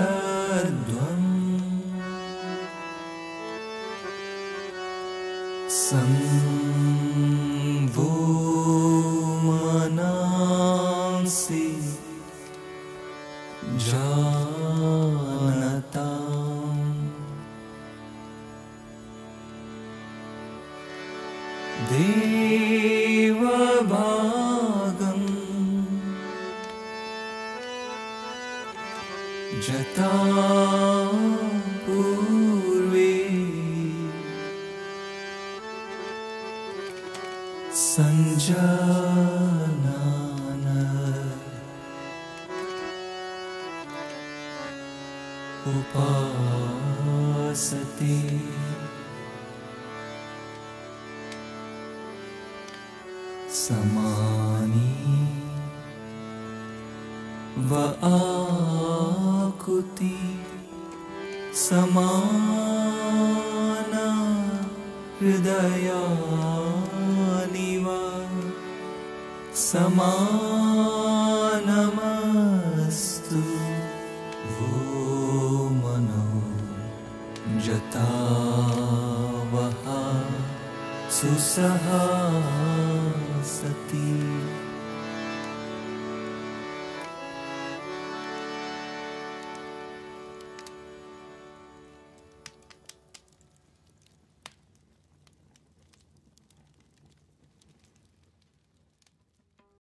संवदध्वम् संवो मनांसि जानताम् देवभागम्। जता पूर्वे सञ्जानान उपासते समानी व आकुति समाना हृदयानि वा समानमस्तु भो मनो जता वः सुसहा